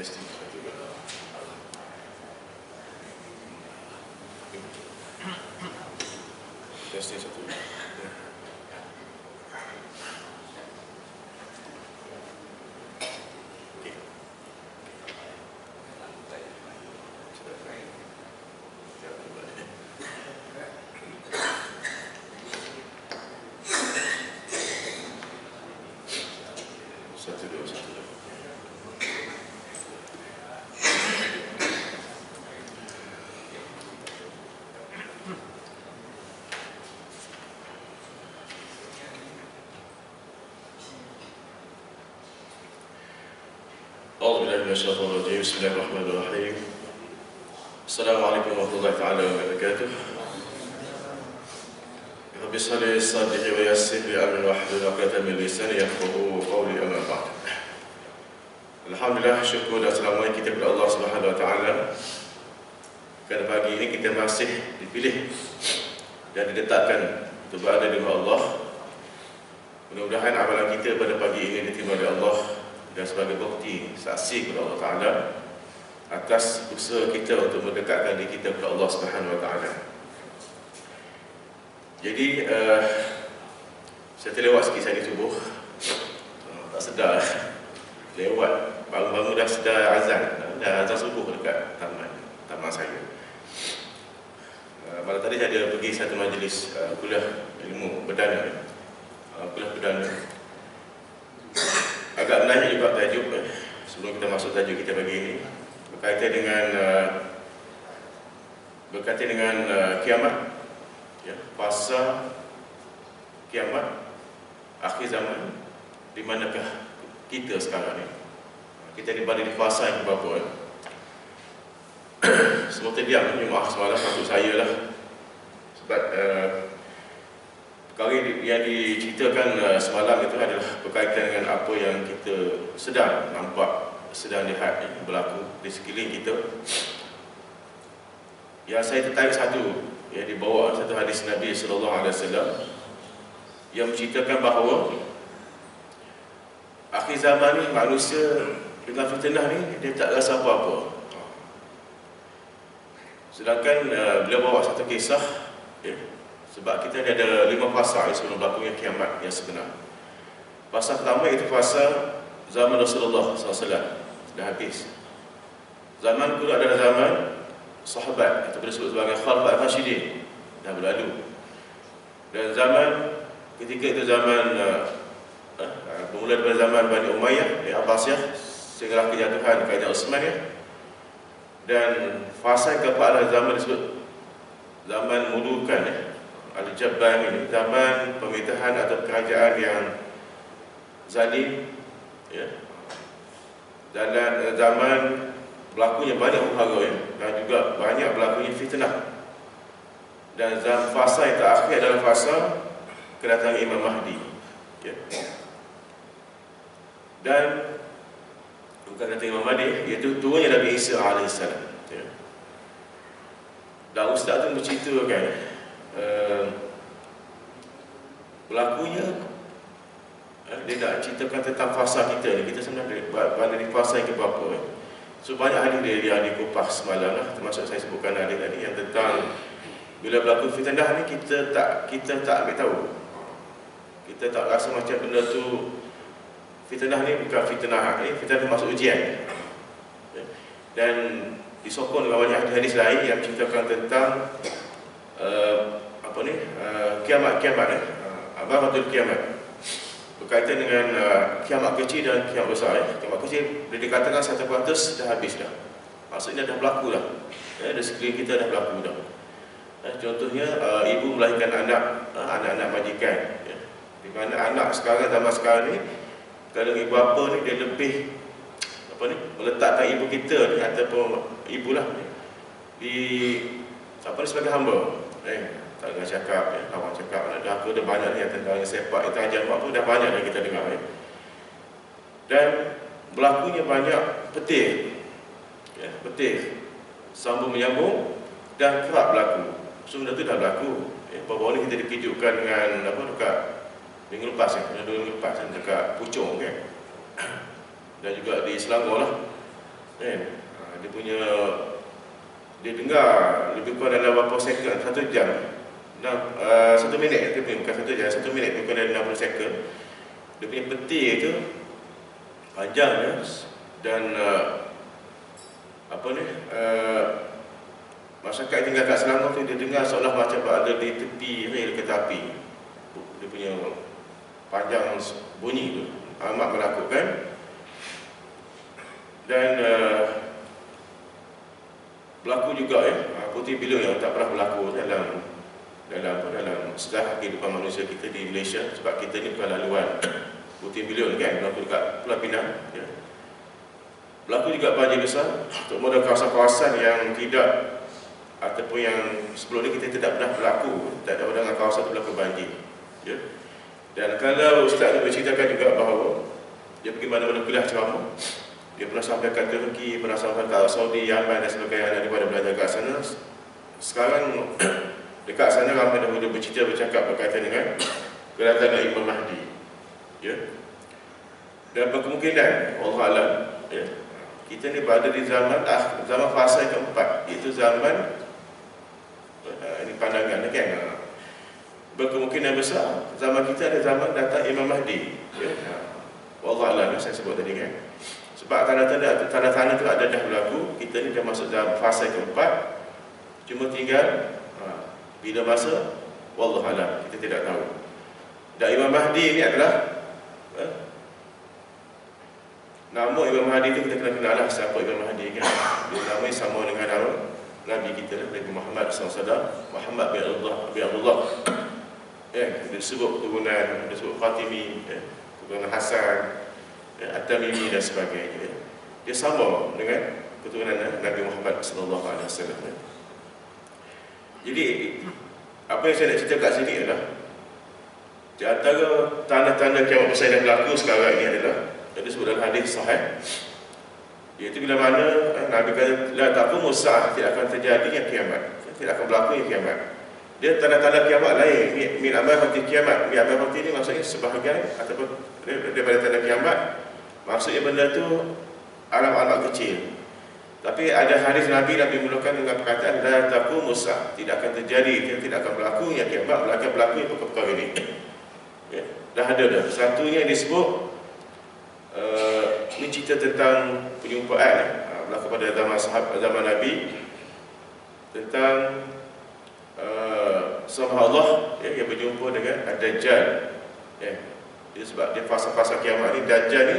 Testing satu dua. Testing satu الشيطان الرجيم بسم الله الرحمن الرحيم السلام عليكم ورحمة الله تعالى وبركاته رب صلي الصادق ويسر لي أمن واحد وقت من لساني يفقهوا قولي أما بعد الحمد لله شكرا السلام عليكم كتاب الله سبحانه وتعالى كان pagi ini kita masih dipilih dan diletakkan untuk berada di rumah Allah. Mudah-mudahan amalan kita pada pagi ini diterima oleh Allah. Dan sebagai bukti saksi kepada Allah Taala atas usaha kita untuk mendekatkan diri kita kepada Allah Subhanahu Wa Taala. Jadi uh, saya terlewat sikit saya di subuh uh, tak sedar. Lewat. Baru-baru dah sedar azan. Dah azan subuh dekat taman taman saya. Uh, malam tadi saya ada pergi satu majlis uh, kuliah ilmu perdana. Uh, kuliah perdana menarik juga tajuk eh, sebelum kita masuk tajuk kita pagi ini. Berkaitan dengan uh, berkaitan dengan uh, kiamat. Ya, fasa kiamat akhir zaman di manakah kita sekarang ni? Kita ni berada di fasa yang berapa eh? semua terdiam ni maaf semalam maksud saya lah. Sebab uh, perkara yang diceritakan uh, semalam itu adalah berkaitan dengan apa yang kita sedang nampak sedang lihat berlaku di sekeliling kita yang saya tertarik satu yang dibawa satu hadis Nabi sallallahu alaihi wasallam yang menceritakan bahawa akhir zaman ni manusia dengan fitnah ni dia tak rasa apa-apa. Sedangkan uh, beliau bawa satu kisah ya, sebab kita ni ada lima fasa yang sebelum berlakunya kiamat yang sebenar. Fasa pertama itu fasa zaman Rasulullah SAW dah habis. Zaman kedua adalah zaman sahabat atau disebut sebagai khalifah Rashidin dah berlalu. Dan zaman ketika itu zaman uh, uh, bermula daripada zaman Bani Umayyah di Abbasiyah sehingga kejatuhan kerajaan Osman ya. Dan fasa keempat adalah zaman disebut zaman mulukan ya. Al-Jabbar ini zaman pemerintahan atau kerajaan yang zalim ya. Dan, dan zaman berlakunya banyak perkara ya. dan juga banyak berlakunya fitnah. Dan zaman fasa yang terakhir adalah fasa kedatangan Imam Mahdi. Ya. Dan bukan kata Imam Mahdi, iaitu turunnya Nabi Isa AS. Ya. Dan Ustaz tu menceritakan uh, berlakunya uh, dia nak ceritakan tentang fasa kita ni. Kita sebenarnya berada di fasa yang keberapa. Ya. So banyak hadis dia yang dikupas semalam lah, termasuk saya sebutkan hadis tadi yang tentang bila berlaku fitnah ni kita tak kita tak ambil tahu. Kita tak rasa macam benda tu fitnah ni bukan fitnah ni, fitnah ni masuk ujian. Dan disokong dengan banyak hadis lain yang ceritakan tentang uh, apa ni? Uh, kiamat-kiamat eh. Uh, Abaratul kiamat. Berkaitan dengan uh, kiamat kecil dan kiamat besar eh. Kiamat kecil boleh dikatakan satu kuartus dah habis dah. Maksudnya dah berlaku dah. Eh, di sekeliling kita dah berlaku dah. Eh, contohnya uh, ibu melahirkan anak, uh, anak-anak majikan. Ya. Di mana anak sekarang zaman sekarang ni kalau ibu apa ni dia lebih apa ni meletakkan ibu kita ni ataupun ibulah ni di apa ni sebagai hamba. Eh, tak dengan cakap ya, awak cakap anak dah ada banyak ni yang tentang sepak itu ajar mak tu dah banyak yang kita dengar ya. Dan berlakunya banyak petir. Ya, petir sambung menyambung dan kerap berlaku. Semua itu dah berlaku. Eh, baru ni kita dikejutkan dengan apa dekat minggu lepas ya, dua minggu lepas kan, dekat Puchong kan. Dan juga di Selangor lah. kan uh, dia punya dia dengar lebih kurang dalam berapa second? Satu jam. Enam, uh, satu minit punya bukan satu jam satu minit lebih kurang dalam 60 second. Dia punya peti itu panjang ya. Dan uh, apa ni uh, masyarakat tinggal kat Selangor tu dia dengar seolah macam ada di tepi rel kereta api. Dia punya panjang bunyi tu. Amat menakutkan. Dan uh, berlaku juga ya putih bilung yang tak pernah berlaku dalam dalam dalam sejarah kehidupan manusia kita di Malaysia. Sebab kita ni bukan laluan. Putih bilung kan? Berlaku dekat Pulau Pinang ya. berlaku juga banjir besar. Untuk modal kawasan-kawasan yang tidak ataupun yang sebelum ni kita tidak pernah berlaku. Tak ada dengan kawasan itu berlaku banjir ya. dan kalau Ustaz ni berceritakan juga bahawa dia pergi mana-mana kuliah ceramah dia pernah sampaikan ke Turki, pernah sampaikan ke Saudi, Yaman dan sebagainya daripada belajar kat sana. Sekarang dekat sana ramai dahulu bercerita bercakap berkaitan dengan kedatangan Imam Mahdi. Ya. Dan berkemungkinan Allah Alam, ya. kita ni berada di zaman ah, zaman fasa yang keempat, iaitu zaman uh, ini pandangan kan. Berkemungkinan besar zaman kita ada zaman datang Imam Mahdi. Ya. Allah Alam saya sebut tadi kan. Sebab tanda-tanda tanda-tanda itu ada dah berlaku, kita ni dah masuk dalam fasa keempat. Cuma tinggal ha, bila masa wallahu alam, kita tidak tahu. Dan Imam Mahdi ini adalah ha, nama Imam Mahdi itu kita kena kenal lah siapa Imam Mahdi kan. Dia nama sama dengan nama Nabi kita Nabi Muhammad SAW Muhammad bin Allah bin Allah ya, dia sebut keturunan dia sebut Fatimi ya, keturunan Hasan ya, At-Tamimi dan sebagainya. Dia sama dengan keturunan Nabi Muhammad sallallahu alaihi wasallam. Jadi apa yang saya nak cerita kat sini adalah di antara tanda-tanda kiamat besar yang berlaku sekarang ini adalah yang disebut dalam hadis sahih iaitu bila mana eh, Nabi kata la taqum sa'ah tidak akan terjadi yang kiamat tidak akan berlaku yang kiamat dia tanda-tanda kiamat lain min amal kiamat min amal ini maksudnya sebahagian ataupun daripada tanda kiamat Maksudnya benda tu alam-alam kecil. Tapi ada hadis Nabi Nabi mulakan dengan perkataan la taku musa tidak akan terjadi tidak akan berlaku yang kiamat berlaku berlaku yang perkara ini. Ya, dah ada dah. Satunya disebut uh, ini cerita tentang penyumpaan ya. berlaku pada zaman sahabat zaman Nabi tentang uh, sama Allah ya, yang berjumpa dengan Ad-Dajjal. Ya. Dia sebab dia fasa-fasa kiamat ni Dajjal ni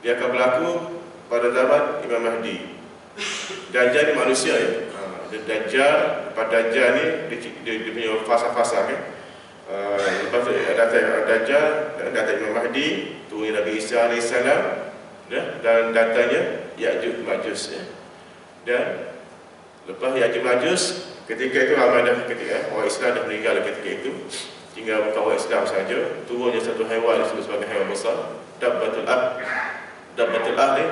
dia akan berlaku pada zaman Imam Mahdi. Dajjal ni manusia ya. Ha, Dajjal, lepas Dajjal ni dia, dia, dia punya fasa-fasa kan. Uh, lepas tu datang Dajjal, datang Imam Mahdi, turun Nabi Isa AS ya, dan datanya Ya'juj Majus ya. Dan lepas Ya'juj Majus, ketika itu ramai dah ketika orang Islam dah meninggal ketika itu tinggal bukan orang Islam saja turunnya satu haiwan disebut sebagai haiwan besar Dabbatul Ab betul ahli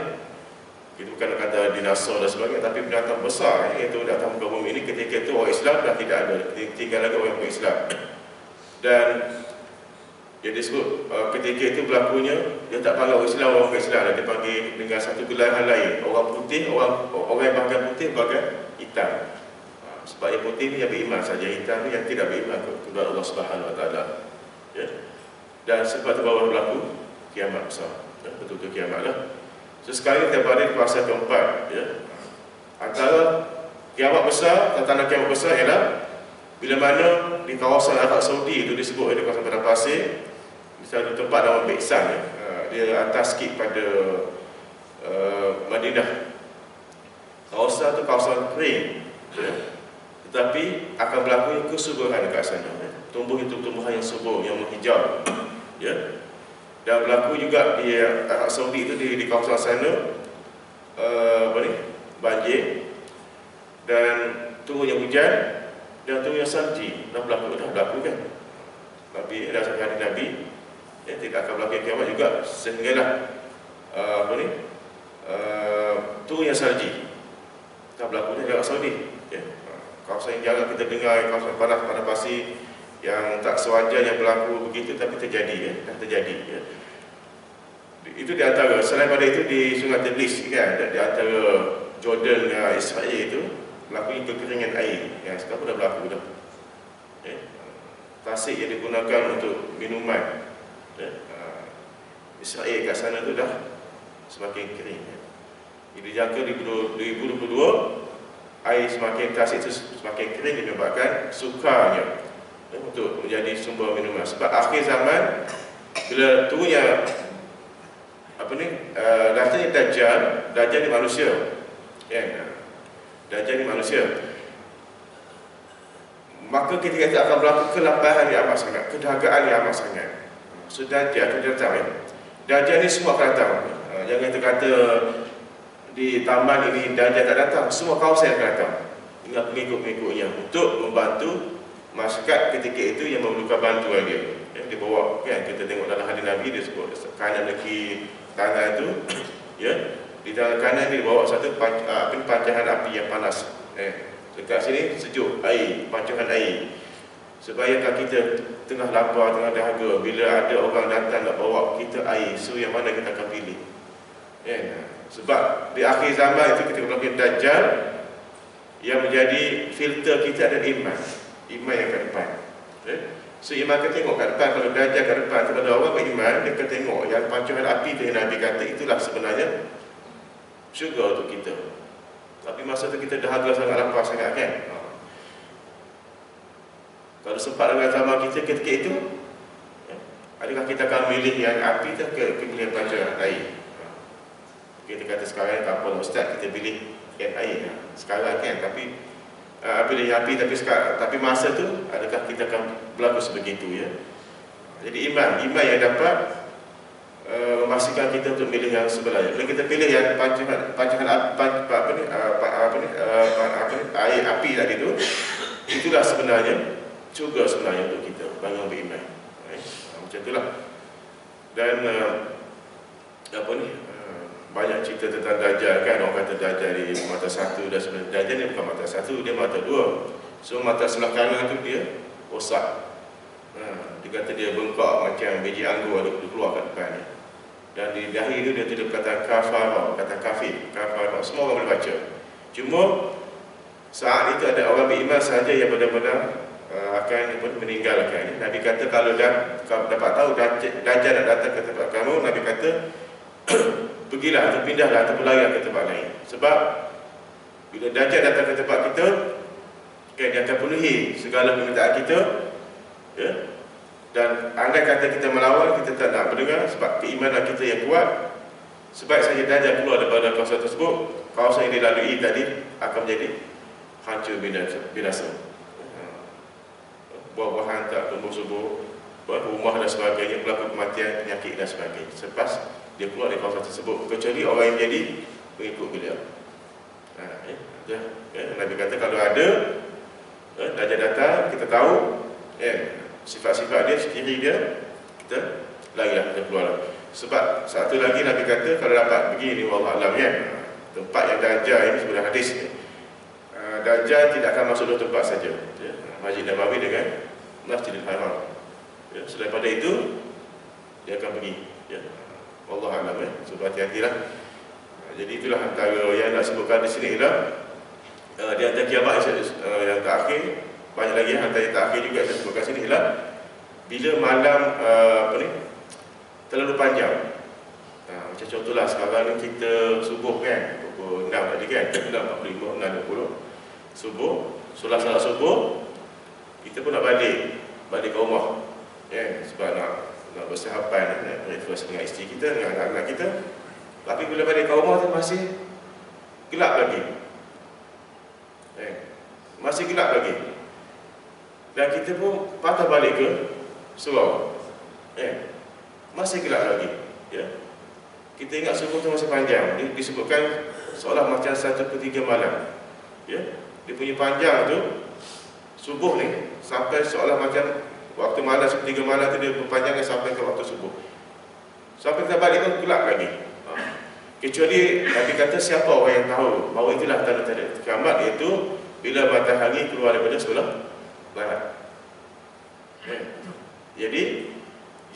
itu bukan kata dinosaur dan sebagainya tapi binatang besar iaitu datang ke bumi ini ketika itu orang Islam dah tidak ada tinggal lagi orang Islam. Dan dia disebut uh, ketika itu berlakunya dia tak panggil orang Islam orang Islam dia panggil dengan satu gelaran lain. Orang putih orang orang yang bahagian putih bahagian hitam. Uh, sebab yang putih ni yang beriman saja. Hitam ni yang tidak beriman kepada Allah Subhanahu Wa Taala. Ya? Dan sebab itu baru berlaku kiamat besar. Betul-betul kiamat lah. So, sekarang kita di kuasa keempat. Ya. Antara kiamat besar, tanda kiamat besar ialah bila mana di kawasan Arab Saudi itu disebut di kawasan Padang Pasir, di satu tempat nama Beksan, ya. Uh, dia atas sikit pada uh, Madinah. Kawasan itu kawasan kering. Ya. Tetapi akan berlaku kesuburan dekat sana. Ya. Tumbuh itu tumbuhan yang subur, yang menghijau. Ya dan berlaku juga di Arab Saudi itu di, di kawasan sana. Uh, apa ni? Banjir. Dan turunnya hujan dan turunnya salji dah berlaku dah berlaku kan? Nabi dah sampai hari Nabi. Ya, tidak akan berlaku kiamat juga. Sehinggalah uh, apa ni? Uh, turunnya salji dah berlaku di Arab Saudi. Ya. kawasan yang jarang kita dengar kawasan panas pada pasir yang tak sewajar yang berlaku begitu tapi terjadi ya dah terjadi ya itu di antara selain pada itu di Sungai Teblis kan di antara Jordan dengan Israel itu berlaku kekeringan air yang sekarang dah berlaku dah. Eh, tasik yang digunakan untuk minuman eh, uh, Israel kat sana tu dah semakin kering. Eh. Jadi jangka di 2022 air semakin tasik itu semakin kering menyebabkan sukarnya eh, untuk menjadi sumber minuman. Sebab akhir zaman bila turunnya apa ni uh, datangnya dajjal dajjal ni manusia. Yeah. dajjal ni manusia. Maka kita kata akan berlaku kelaparan yang amat sangat kedahagaan yang amat sangat. So dajjal tu datang ya. dajjal ni semua akan datang. Uh, jangan kita kata di taman ini dajjal tak datang. Semua kawasan akan datang. Dengan pengikut-pengikutnya untuk membantu masyarakat ketika itu yang memerlukan bantuan dia. Ya, dia bawa kan kita tengok dalam hadis Nabi dia sebut kanan lagi tangan itu ya di tangan kanan ni bawa satu apa pancaran api yang panas. Eh dekat sini sejuk air pancaran air. Supaya kalau kita tengah lapar tengah dahaga bila ada orang datang nak bawa kita air so yang mana kita akan pilih? Ya sebab di akhir zaman itu kita berlaku dajjal yang menjadi filter kita adalah iman iman yang ke depan eh? So iman akan tengok kat depan Kalau belajar kat depan Kepada orang beriman Dia akan tengok Yang pancuran api tu yang Nabi kata Itulah sebenarnya Syurga untuk kita Tapi masa tu kita dahaga sangat lapar sangat kan. Kalau sempat dengan zaman kita ketika itu ya, Adakah kita akan milih yang api tu ke, pilih pancuran air. Kita kata sekarang tak apa Ustaz kita pilih yang air. Sekarang kan Tapi uh, pilih api tapi sekarang, tapi masa tu adakah kita akan berlaku sebegitu ya? Jadi iman iman yang dapat uh, memastikan kita untuk pilih yang sebenarnya bila kita pilih yang pancangan pancangan apa, apa, apa ni uh, apa ni uh, apa ni air api tadi tu itulah sebenarnya juga sebenarnya untuk kita bangun beriman. Eh, macam itulah. Dan uh, apa ni banyak cerita tentang Dajjal kan orang kata Dajjal di mata satu dan sebenarnya Dajjal ni bukan mata satu dia mata dua. So mata sebelah kanan tu dia rosak. Ha, dia kata dia bengkak macam biji anggur ada keluar kat depan ni. Dan di dahi tu dia tulis kata kafar kata kafir kafar semua orang boleh baca. Cuma saat itu ada orang beriman sahaja yang benar-benar uh, akan meninggalkan Nabi kata kalau dah dapat tahu Dajjal nak datang ke tempat kamu Nabi kata pergilah atau pindahlah atau berlari ke tempat lain. Sebab bila Dajjal datang ke tempat kita kan dia akan penuhi segala permintaan kita ya. Dan andai kata kita melawan kita tak nak mendengar sebab keimanan kita yang kuat sebab saja Dajjal keluar daripada kawasan tersebut kawasan yang dilalui tadi akan menjadi hancur binasa, binasa. buah-buahan tak tumbuh subur rumah dan sebagainya berlaku kematian penyakit dan sebagainya. Selepas dia keluar dari kawasan tersebut. Kecuali orang yang jadi pengikut beliau. Ha, eh, ya, ya, Nabi kata kalau ada eh, Dajjal datang kita tahu eh, sifat-sifat dia sekiri dia kita lagi lah kita keluar lah. sebab satu lagi Nabi kata kalau dapat pergi ni Allah Alam ya, tempat yang Dajjal ini sebenarnya hadis ni. Uh, Dajjal tidak akan masuk dua tempat saja ya, Masjid Nabawi dengan Masjidil Haram ya, selain pada itu dia akan pergi ya. Allah alam ya. So hati-hatilah. Jadi itulah antara yang nak sebutkan di sini ialah uh, di antara kiamat uh, yang terakhir banyak lagi antara yang terakhir juga saya sebutkan sini ialah bila malam uh, apa ni terlalu panjang. Uh, macam contohlah sekarang ni kita subuh kan pukul 6 tadi kan 6.45 6.20 subuh solat salat subuh kita pun nak balik balik ke rumah ya sebab nak nak bersahabat nak breakfast dengan isteri kita dengan anak-anak kita. Tapi bila balik ke rumah tu masih gelap lagi. Eh, masih gelap lagi. Dan kita pun patah balik ke surau eh, masih gelap lagi ya? Kita ingat subuh tu masih panjang. Dia disebutkan seolah macam satu per tiga malam ya? Dia punya panjang tu subuh ni sampai seolah macam Waktu malam sepertiga malam tu dia berpanjangkan sampai ke waktu subuh. Sampai kita balik pun gelap lagi. Ha. Kecuali Nabi kata siapa orang yang tahu bahawa itulah tanda-tanda kiamat iaitu bila matahari keluar daripada sebelah barat. Ya. Jadi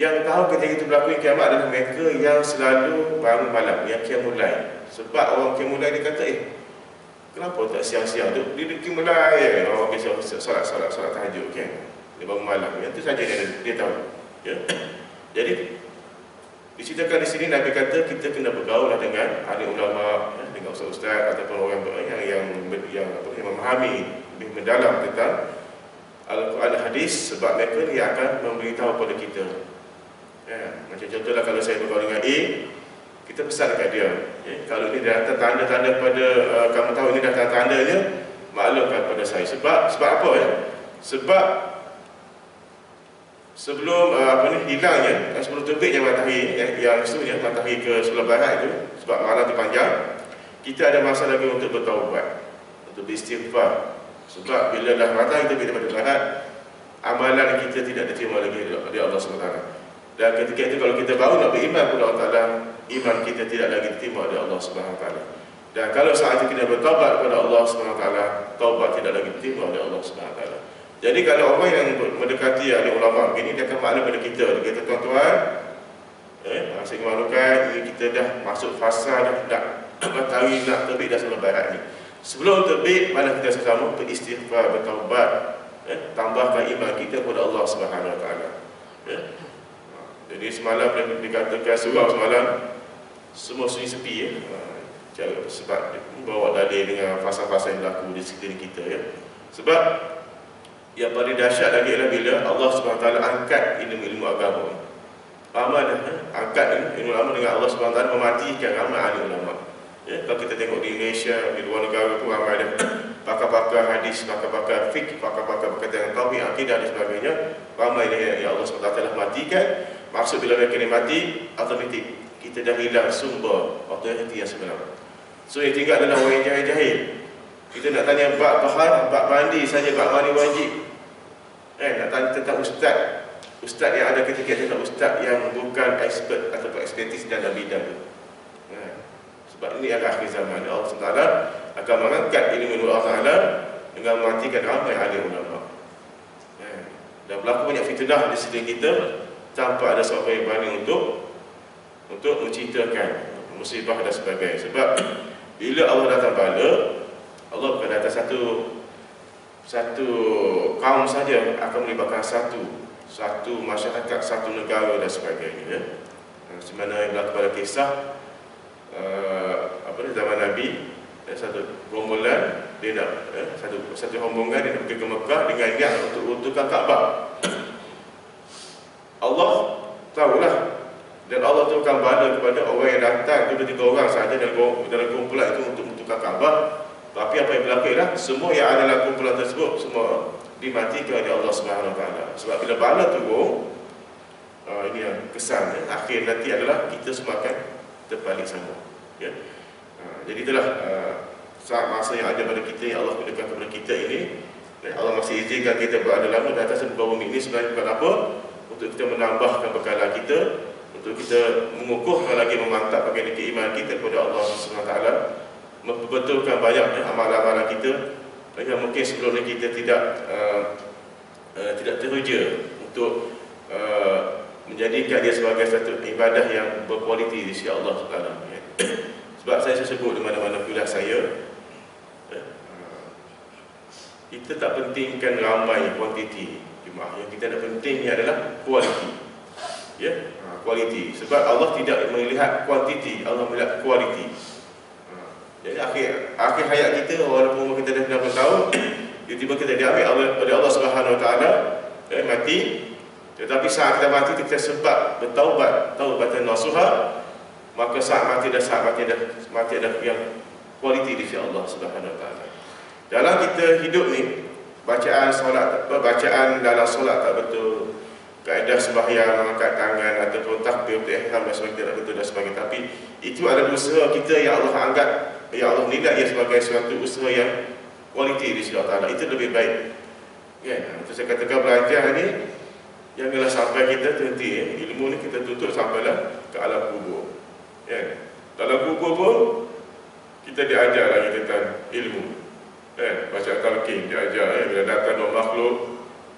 Yang tahu ketika itu berlaku kiamat adalah mereka yang selalu bangun malam, yang kiamulai. Sebab orang kiamulai dia kata, eh, kenapa tak siang-siang tu? Dia kiamulai, orang biasa solat, solat, solat tahajud, kan? Dia bangun malam. Yang itu saja dia, dia tahu. Ya? Jadi, diceritakan di sini Nabi kata kita kena bergaul dengan ahli ulama, ya, dengan ustaz-ustaz ataupun orang yang yang yang, yang, apa, yang memahami lebih mendalam tentang Al-Quran hadis sebab mereka ni akan memberitahu kepada kita Ya, macam contohlah kalau saya bergaul dengan A, kita pesan dekat dia. Ya, kalau ini dah tanda-tanda pada uh, kamu tahu ini dah tanda-tandanya, maklumkan kepada saya. Sebab sebab apa ya? Sebab sebelum uh, apa ni hilangnya, eh, sebelum terbitnya matahari ya, yang seterusnya matahari ke sebelah barat itu, sebab malam itu panjang, kita ada masa lagi untuk bertaubat, untuk beristighfar. Sebab bila dah matahari terbit daripada barat, amalan kita tidak diterima lagi oleh Allah SWT. Dan ketika itu kalau kita baru nak beriman kepada Allah Ta'ala Iman kita tidak lagi diterima oleh Allah Taala. Dan kalau saat kita bertobat kepada Allah Taala, Taubat tidak lagi diterima oleh Allah Taala. Jadi kalau orang yang mendekati ahli ulama begini Dia akan maklum pada kita Dia kata tuan-tuan eh, Saya kemalukan kita dah masuk fasa dah nak Matahari nak terbit dah sebelum barat ni Sebelum terbit, mana kita sesama beristighfar, bertaubat eh, Tambahkan iman kita kepada Allah Subhanahu Taala. Eh, jadi semalam dia dikatakan surau semalam semua sunyi sepi ya. Cara sebab bawa dalil dengan fasa-fasa yang berlaku di sekeliling kita ya. Sebab yang paling dahsyat lagi adalah bila Allah SWT angkat ilmu-ilmu agama. Amal dah, eh? angkat ilmu agama dengan Allah SWT mematikan ramai ahli ulama. Ya, kalau kita tengok di Indonesia, di luar negara pun ramai dah pakar-pakar hadis, pakar-pakar fiqh, pakar-pakar berkaitan dengan tauhid, akidah dan sebagainya, ramai yang Allah SWT telah matikan Maksud bila mereka ni mati, automatik kita dah hilang sumber otoriti yang sebenar. So yang tinggal adalah orang jahil-jahil. Kita nak tanya bab bahan, bab mandi saja, bab mandi wajib. Eh, nak tanya tentang ustaz. Ustaz yang ada ketika itu ustaz yang bukan expert atau ekspertis dalam bidang. Eh, sebab ini adalah akhir zaman. Allah SWT akan mengangkat ilmu Allah Taala dengan mematikan ramai ahli ulama. Eh, dan berlaku banyak fitnah di sini kita tanpa ada seorang yang berani untuk untuk menceritakan musibah dan sebagainya sebab bila Allah datang bala Allah bukan datang satu satu kaum saja akan melibatkan satu satu masyarakat, satu negara dan sebagainya ya. Semana yang berlaku pada kisah uh, apa ni zaman Nabi ya, satu rombolan dia nak ya, satu satu rombongan dia nak pergi ke Mekah dengan niat untuk runtuhkan Kaabah. Allah tahulah. Dan Allah tu akan bala kepada orang yang datang dua tiga orang saja dalam dalam kumpulan itu untuk menentukan Kaabah tapi apa yang berlaku ialah semua yang ada dalam kumpulan tersebut semua dimatikan oleh Allah Subhanahu Taala. Sebab bila bala turun uh, ini yang kesan ya, akhir nanti adalah kita semua akan terbalik sama ya. Uh, jadi itulah uh, saat masa yang ada pada kita yang Allah berikan kepada kita ini Allah masih izinkan kita berada lama di atas sebuah bumi ini sebenarnya bukan apa untuk kita menambahkan bekalan kita untuk kita mengukuhkan lagi memantapkan keimanan kita kepada Allah SWT membetulkan banyak ya, amalan-amalan kita. Yang mungkin sebelum ini kita tidak uh, uh, tidak teruja untuk uh, menjadikan dia sebagai satu ibadah yang berkualiti di sisi Allah ya. sebab saya sebut di mana-mana kuliah saya ya, uh, kita tak pentingkan ramai kuantiti jemaah. Yang kita nak penting ni adalah kualiti. Ya ha, kualiti. Sebab Allah tidak melihat kuantiti Allah melihat kualiti jadi akhir akhir hayat kita walaupun umur kita dah 90 tahun tiba-tiba kita diambil oleh Allah Subhanahu Wa Taala eh, mati. Tetapi saat kita mati kita sebab bertaubat taubatan nasuha maka saat mati dah saat mati dah mati dah yang kualiti di sisi Allah Subhanahu Wa Taala. Dalam kita hidup ni bacaan solat bacaan dalam solat tak betul kaedah sembahyang mengangkat tangan ataupun takbir untuk ihram dan sebagainya tidak betul dan sebagainya. Tapi itu adalah usaha kita yang Allah anggap yang Allah nilai ia sebagai suatu usaha yang kualiti di sisi Allah itu lebih baik ya itu saya katakan belajar ni janganlah sampai kita terhenti ya. ilmu ni kita tutup sampailah ke alam kubur ya dalam kubur pun kita diajar lagi tentang ilmu eh, baca talqin dia ajar eh, bila datang dua makhluk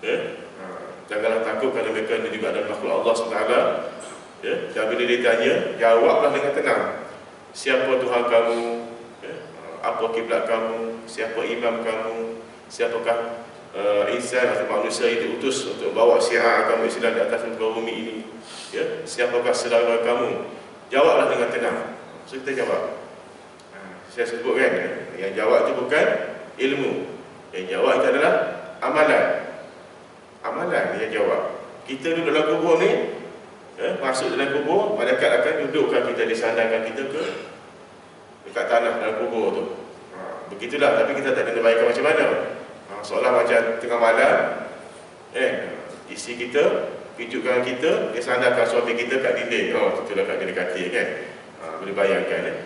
eh, ha, Janganlah takut kerana mereka ini juga adalah makhluk Allah SWT. Ya, dan bila dia tanya, jawablah dengan tenang. Siapa Tuhan kamu? Apa kiblat kamu? Siapa imam kamu? Siapakah uh, insan atau manusia yang diutus untuk bawa syiar agama Islam di atas muka bumi ini? Ya, siapakah saudara kamu? Jawablah dengan tenang. So kita jawab. Ha, saya sebut kan, ya, yang jawab itu bukan ilmu. Yang jawab itu adalah amalan. Amalan yang jawab. Kita duduk dalam kubur ni, ya, masuk dalam kubur, malaikat akan dudukkan kita, disandarkan kita ke dekat tanah dalam kubur tu. Ha, begitulah, tapi kita tak kena baikkan macam mana. Ha, seolah macam tengah malam, eh, isi kita, pijukkan kita, dia sandarkan suami kita kat dinding. Oh, itulah kat dekati kan. Ha, boleh bayangkan eh.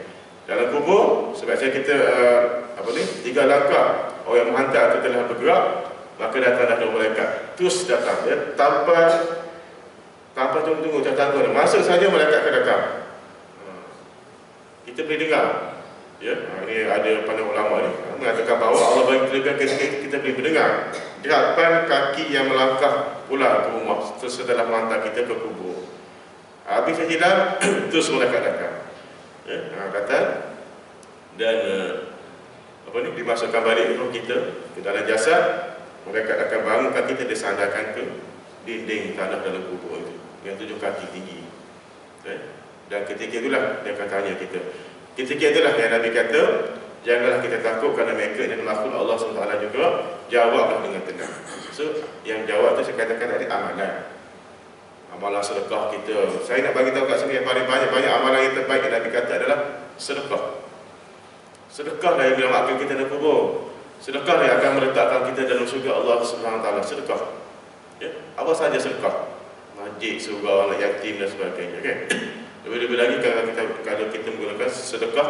Dalam kubur, sebab kita, uh, apa ni, tiga langkah, orang yang menghantar itu telah bergerak, maka datanglah dua malaikat. Terus datang, ya, tanpa tanpa tunggu-tunggu, tak tangguh. Masuk saja malaikat akan datang. Ha. Kita boleh dengar. Ya, ha, ini ada pada ulama ni ha, mengatakan bahawa Allah bagi kelebihan ketika kita boleh mendengar derapan kaki yang melangkah pulang ke rumah setelah menghantar kita ke kubur. Habis saja terus malaikat datang. Ya, datang dan uh, apa ni dimasukkan balik roh kita ke dalam jasad mereka akan bangunkan kita disandarkan ke dinding tanah dalam kubur itu yang tujuh kaki tinggi okay? dan ketika itulah dia akan tanya kita ketika itulah yang Nabi kata janganlah kita takut kerana mereka ini makhluk Allah SWT juga. Jawablah dengan tenang. So yang jawab itu saya katakan tadi amalan. Amalan sedekah kita. Saya nak bagi tahu kat sini yang paling banyak-banyak amalan yang terbaik yang Nabi kata adalah sedekah. Sedekah yang menyelamatkan kita dalam kubur sedekah yang akan meletakkan kita dalam syurga Allah SWT sedekah. Ya? apa saja sedekah. Masjid, surau, anak yatim dan sebagainya kan? Lebih-lebih lagi kalau kita kalau kita menggunakan sedekah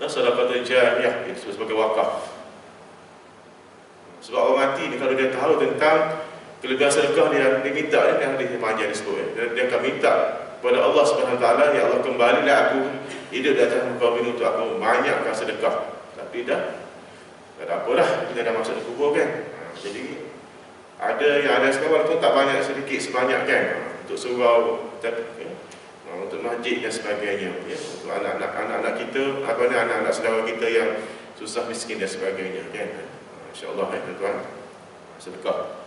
eh, sedekah jariyah itu sebagai wakaf. Sebab orang mati ni kalau dia tahu tentang kelebihan sedekah dia dia minta dia yang hadis panjang disebut ya. dia, dia akan minta kepada Allah taala ya Allah kembalilah aku hidup di atas muka bumi untuk aku banyakkan sedekah. Tapi dah tak ada apalah kita dah masuk di kubur kan. Jadi ada yang ada sekarang walaupun tak banyak sedikit sebanyak kan untuk surau ya, untuk masjid dan sebagainya ya, untuk anak-anak anak-anak kita apa ni anak-anak saudara kita yang susah miskin dan sebagainya kan? Insyaallah ya tuan sedekah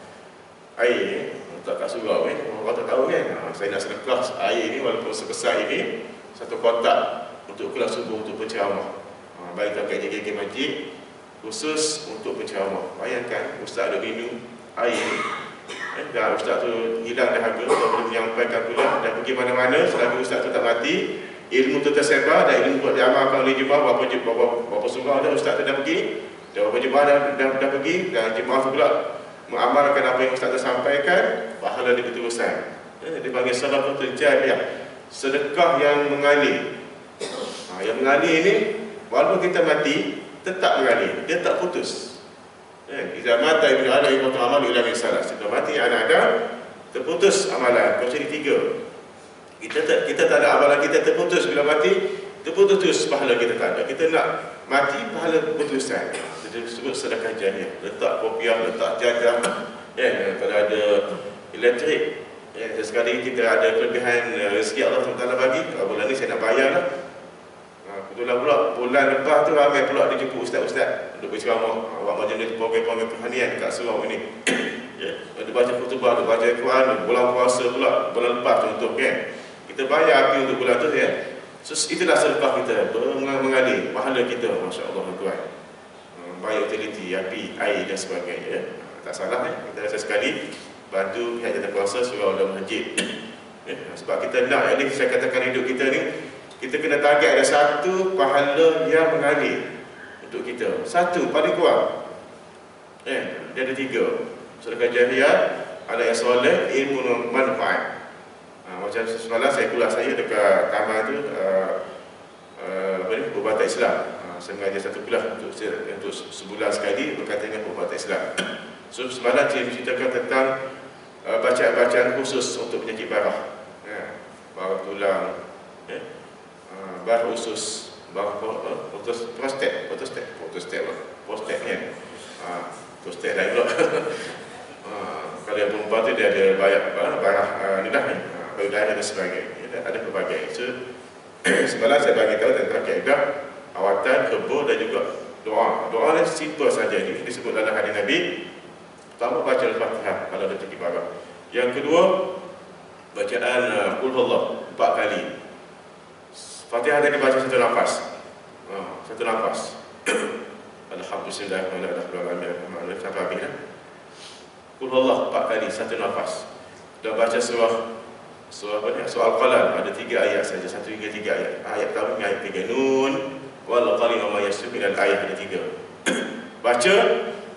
air untuk kat surau eh. Orang tak tahu kan? Ha, saya nak sedekah air ni walaupun sebesar ini satu kotak untuk kelas subuh untuk penceramah. Ha, bagi tak kat JKK masjid khusus untuk penceramah. Bayangkan ustaz ada minum air eh, dah ustaz tu hilang dahaga tak boleh menyampaikan pula dan pergi mana-mana selagi ustaz tu tak mati ilmu tu tersebar dan ilmu buat diamalkan oleh jemaah berapa, berapa, berapa surah dah ustaz tu dah pergi. Dan berapa jemaah dah, dah, dah pergi dan jemaah tu pula mengamalkan apa yang ustaz tu sampaikan pahala dia berterusan. Eh, dia panggil salah satu jariah. Sedekah yang mengalir. Ha, yang mengalir ni walaupun kita mati tetap mengalir. Dia tak putus Iza mata ibn Adam ibn amal ila min salah. Setelah mati anak Adam terputus amalan. Kau cari tiga. Kita tak kita tak ada amalan kita terputus bila mati, terputus terus pahala kita tak ada. Kita nak mati pahala berterusan. Kita sebut sedekah jariah. Letak kopiah, letak jaga. Ya, yeah, kalau ada elektrik, yeah, sekali kita ada kelebihan uh, rezeki Allah SWT bagi, kalau bulan ni saya nak bayar lah. Kebetulan pula bulan lepas tu ramai pula dijemput ustaz-ustaz untuk berceramah. Awak macam ni program-program kerohanian dekat surau ini. ya. Ada baca khutbah, ada baca Quran, bulan puasa pula, bulan lepas contoh kan. Kita bayar api untuk bulan tu ya. So, itulah sedekah kita, mengalir pahala kita, masya-Allah tuan. Hmm, bayar utility, api, air dan sebagainya ya. Tak salah ya. Kita rasa sekali bantu pihak jatuh kuasa surau dan masjid. Ya. Sebab kita nak, jadi saya katakan hidup kita ni kita kena target ada satu pahala yang mengalir untuk kita. Satu, paling kurang. Eh, dia ada tiga. Sedekah jahiyah, ada yang soleh, ilmu manfaat. Ha, macam semalam saya kuliah saya dekat taman tu, uh, uh, apa Islam. Uh, saya mengajar satu kuliah untuk, untuk sebulan sekali berkaitan dengan Perubatan Islam. So, semalam saya menceritakan tentang uh, bacaan-bacaan khusus untuk penyakit barah. Ya, barah tulang, ya, bar usus bar putus prostat prostat prostat lah prostat kan ah prostat lain pula ah kalau yang perempuan tu dia ada banyak barang uh, ni. Dah ni bagi dan sebagainya ya, ada pelbagai. So, semalam saya bagi tahu tentang kaedah awatan, kebur dan juga doa. Doa ni simple saja ini disebut dalam hadis Nabi pertama baca Al-Fatihah kalau ada tinggi barang yang kedua bacaan uh, Qul empat kali Fatihah tadi baca satu nafas. Uh, satu nafas. Alhamdulillah Alhamdulillah sampai habis kan Qul empat kali satu nafas. Dan baca surah surah apa ni? Surah Al-Qalam. Ada tiga ayat saja satu hingga tiga ayat. Ayat pertama ayat tiga. Nun wal qalim ma yasbiq dan ayat ada tiga. Baca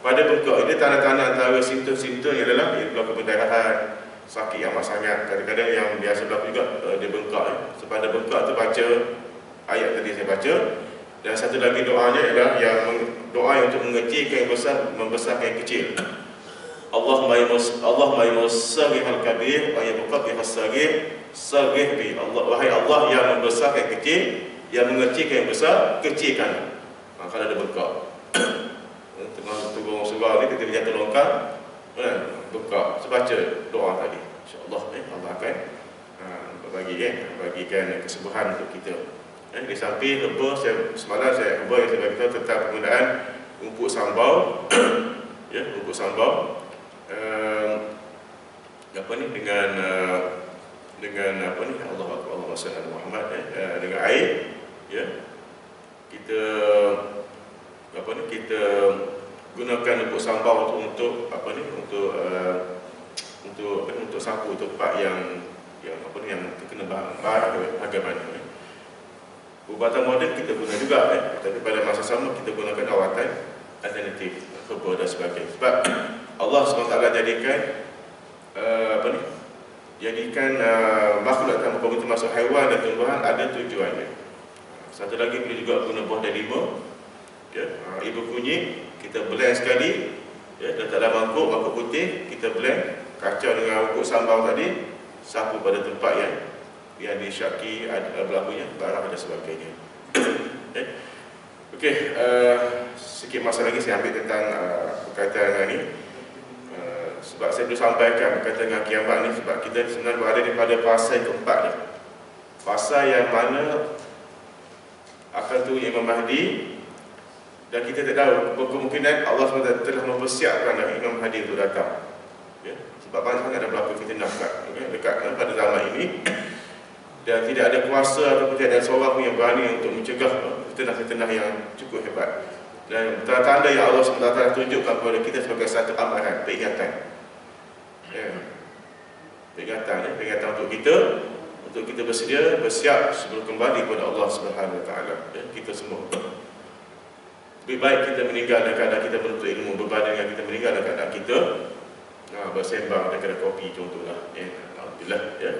pada bengkak ini tanda-tanda antara simptom-simptom yang adalah ia berlaku pendarahan sakit yang amat sangat kadang-kadang yang biasa berlaku juga uh, dia bengkak eh. sepada bengkak tu baca ayat tadi saya baca dan satu lagi doanya ialah yang doa yang untuk mengecilkan yang besar membesarkan yang kecil Allah maymus Allah maymus sagih al kabir wa yabqati has sagih sagih bi Allah wahai Allah yang membesarkan yang kecil yang mengecilkan yang besar, kecilkan. Ha, kalau ada bekak. Tengah turun surah ni, kita jatuh longkang. Kan? Bekak. Sebaca doa tadi. InsyaAllah eh, Allah akan uh, bagi eh, bagikan kesembuhan untuk kita. Eh, di samping herba, saya, semalam saya herba yang saya tahu tentang penggunaan rumput sambal. ya, rumput sambal. Uh, apa ni dengan uh, dengan apa ni Allah Allah SWT Muhammad eh, uh, dengan air ya kita apa ni kita gunakan untuk sambal untuk, untuk apa ni untuk uh, untuk apa ni, untuk sapu tempat yang yang apa ni yang terkena bahaya harga mana eh. Ubatan moden kita guna juga eh. tapi pada masa sama kita gunakan awatan alternatif herba dan sebagainya sebab Allah SWT jadikan uh, apa ni jadikan uh, makhluk yang masuk haiwan dan tumbuhan ada tujuannya satu lagi boleh juga guna buah delima. Ya, ha, ibu kunyit kita blend sekali. Ya, letak dalam mangkuk, mangkuk putih, kita blend kacau dengan rukuk sambal tadi, sapu pada tempat yang yang disyaki berlakunya barang dan sebagainya. okay. Okey, uh, sikit masa lagi saya ambil tentang uh, berkaitan dengan ini. Uh, sebab saya belum sampaikan berkaitan dengan kiamat ni sebab kita sebenarnya berada di pada fasa keempat ni. Fasa yang mana akan tu Imam Mahdi dan kita tak tahu berkemungkinan Allah SWT telah mempersiapkan Imam Mahdi untuk datang ya? sebab banyak sangat ada berlaku dekat, ya? dekat ya? pada zaman ini dan tidak ada kuasa atau tidak ada seorang pun yang berani untuk mencegah fitnah-fitnah yang cukup hebat dan tanda-tanda yang Allah SWT tunjukkan kepada kita sebagai satu amaran, peringatan ya. peringatan, ya? peringatan untuk kita untuk kita bersedia bersiap sebelum kembali kepada Allah Subhanahu Wa Taala ya, kita semua lebih baik kita meninggal dalam keadaan kita menuntut ilmu berbanding dengan kita meninggal dalam keadaan kita nah, bersembang dan kena kopi contohlah ya. Alhamdulillah ya.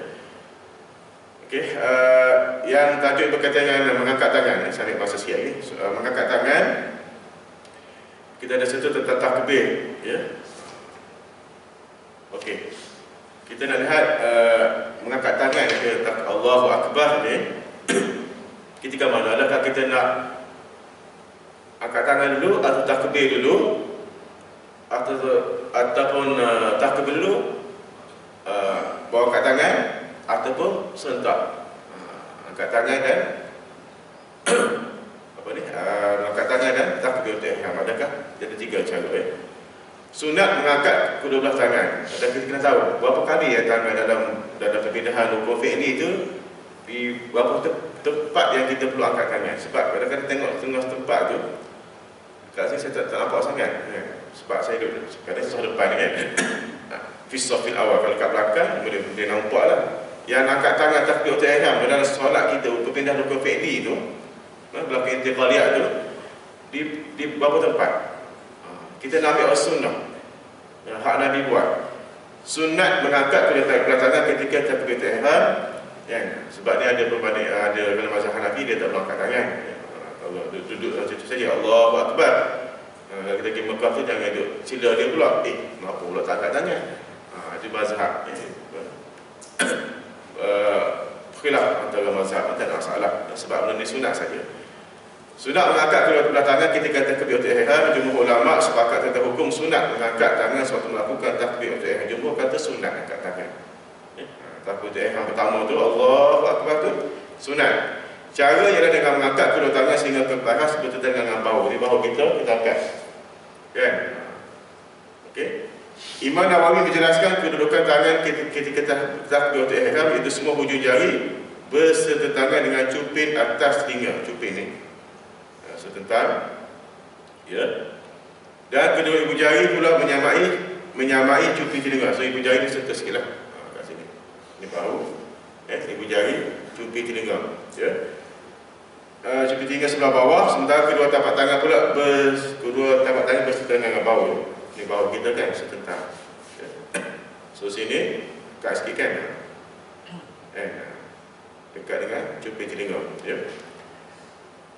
Okey, uh, yang tajuk berkaitan dengan mengangkat tangan ya, saya bahasa sikit lagi so, uh, mengangkat tangan kita ada sentuh tentang takbir ya. Okey kita nak lihat uh, mengangkat tangan ke Allahu Akbar ni ketika mana adakah kita nak angkat tangan dulu atau takbir dulu. Atau ataupun uh, takbir dulu. Uh, bawa angkat tangan ataupun sentak uh, angkat tangan dan apa ni? Uh, angkat tangan dan takbir tu yang adakah? Jadi tiga cara eh. Sunat mengangkat kedua belah tangan. Dan kita kena tahu berapa kali ya tangan dalam dalam perpindahan rukun fi'li itu di berapa te tempat yang kita perlu angkat tangan? Sebab kadang-kadang tengok tengah tempat tu kat sini saya tak, tak nampak sangat ya. sebab saya duduk kadang saya depan kan fisofil awal. Kalau kat belakang boleh boleh nampak lah. Yang angkat tangan takbir utayaham dalam solat kita perpindahan rukun fi'li tu belakang intiqaliyat tu di, di beberapa tempat. Kita nak ambil sunnah. Yang hak Nabi buat. Sunat mengangkat kedua tangan ketika takbir ihram ya. Sebab dia ada berbanding ada dalam mazhab Hanafi dia tak mengangkat tangan ya, Allah duduk saja saja. Allahu akbar. Kalau kita pergi Mekah tu jangan duduk. Sila dia pula. Eh kenapa pula tak angkat tangan? Ha, itu mazhab. Uh, khilaf antara mazhab tak ada masalah. Sebab benda ni sunat saja. Sunat mengangkat kedua belah tangan ketika takbir untuk ihram, jumhur ulama sepakat tentang hukum sunat mengangkat tangan sewaktu melakukan takbir untuk ihram. Jumhur kata sunat angkat tangan. Ya, takbir untuk ihram pertama tu Allahu akbar tu sunat. Cara ialah dengan mengangkat kedua tangan sehingga ke baras betul dengan bahu. Di bahu kita kita angkat. Kan? Okey. Imam Nawawi menjelaskan kedudukan tangan ketika takbir untuk ihram itu semua hujung jari bersetentangan dengan cupin atas telinga, cupin ni. Setentang ya. Dan kedua ibu jari pula menyamai menyamai cupi telinga. So ibu jari serta sikitlah ha, kat sini. Ni bahu eh ibu jari cupi telinga. Ya uh, cupi telinga sebelah bawah sementara kedua tapak tangan pula bers, kedua tapak tangan berserta dengan bahu ni bahu kita kan setentang ya. so sini kat sikit kan eh dekat dengan cupi telinga ya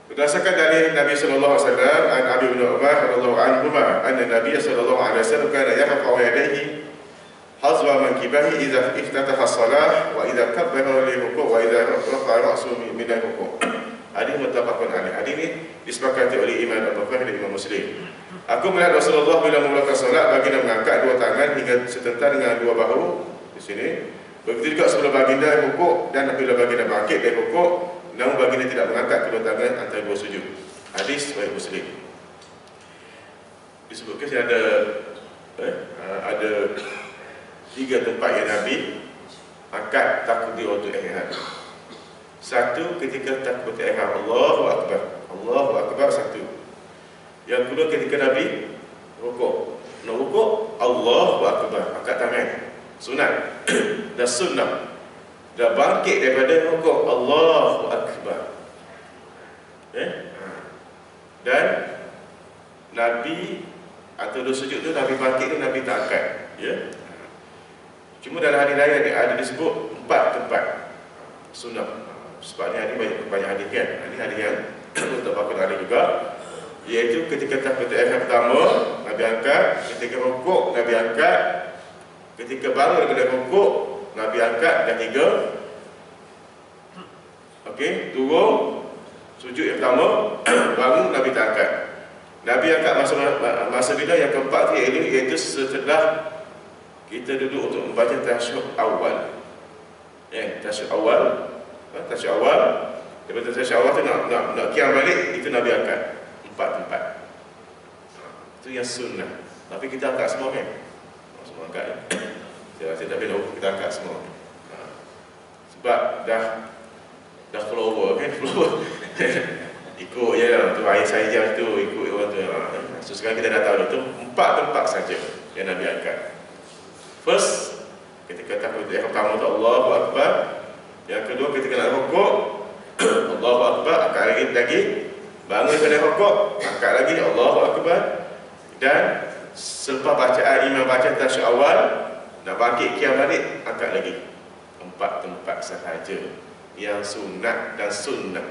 Berdasarkan dari Nabi sallallahu alaihi wasallam an Abi bin Umar radhiyallahu anhu anna Nabi sallallahu alaihi wasallam kana yarfa'u yadayhi hazwa mankibahi idza iftataha as-salah wa idza kabbara li ruku' wa idza rafa'a ra'sahu min al-ruku'. Hadis muttafaqun alaih. Hadis ini disepakati oleh Imam Al-Bukhari dan Imam Muslim. Aku melihat Rasulullah bila memulakan salat baginda mengangkat dua tangan hingga setentang dengan dua bahu di sini. Begitu juga sebelum baginda rukuk dan bila baginda bangkit dari rukuk Namun baginda tidak mengangkat kedua tangan antara dua sujud. Hadis baik Muslim. Disebutkan saya ada eh, ah, ada tiga tempat yang Nabi angkat takbir untuk ihram. Satu ketika takbir ihram Allahu akbar. Allahu akbar satu. Yang kedua ketika Nabi rukuk. Nak rukuk Allahu akbar angkat tangan. Sunat dan sunnah dah bangkit daripada rukuk Allahu akbar. Eh? Dan Nabi atau dua sujud tu Nabi bangkit tu Nabi tak angkat, ya. Cuma dalam hadis lain ada disebut empat tempat sunnah. Sebab ni hadis banyak banyak hadis kan. Ini hadis yang untuk bakal ada juga. Iaitu ketika takbir ihram pertama Nabi angkat, ketika rukuk Nabi angkat, ketika bangun daripada rukuk Nabi angkat. Dan tiga Okey, turun. Sujud yang pertama Baru Nabi tak angkat. Nabi angkat masa masa bila? Yang keempat iaitu, iaitu setelah Kita duduk untuk membaca tasyuk awal. Eh, tasyuk awal ha, Tasyuk awal Daripada tasyuk awal tu nak, nak, nak kiam balik Itu Nabi angkat. Empat tempat ha, Itu yang sunnah. Tapi kita angkat semua kan Semua angkat ya? Saya rasa tak boleh kita angkat semua. Ha. Sebab dah Dah flower kan? Flower Ikut je lah. Tu air saya jam tu Ikut orang tu. Ha. So sekarang kita dah tahu tu. Empat tempat saja yang Nabi angkat. First Ketika takut yang pertama tu Allahu Akbar Yang kedua ketika nak rokok Allahu Akbar Angkat lagi lagi. Bangun pada rokok Angkat lagi Allahu Akbar. Dan Selepas bacaan imam baca tasyuk awal nak bangkit kiam balik Angkat lagi. Empat tempat sahaja Yang sunat dan sunnah.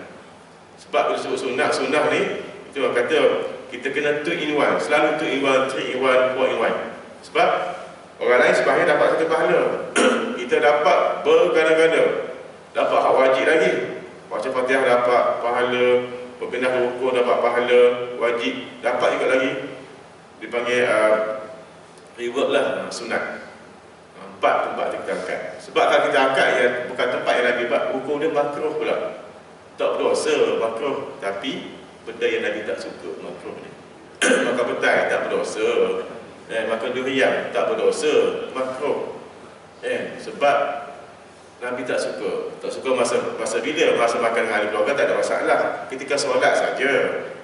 Sebab bila sebut sunat Sunnah ni Itu orang kata Kita kena 2 in 1 Selalu 2 in 1 3 in 1 4 in 1 Sebab Orang lain sebabnya dapat satu pahala. Kita dapat berganda-ganda Dapat hak wajib lagi Baca fatihah dapat pahala Berpindah rukun dapat pahala Wajib dapat juga lagi Dipanggil uh, Reward lah sunat empat tempat kita angkat. Sebab kalau kita angkat ya bukan tempat yang Nabi buat, hukum dia makruh pula. Tak berdosa makruh, tapi benda yang Nabi tak suka makruh ni. maka betul tak berdosa. Eh, maka durian tak berdosa makruh. Eh, sebab Nabi tak suka. Tak suka masa masa bila masa makan ahli keluarga tak ada masalah. Ketika solat saja.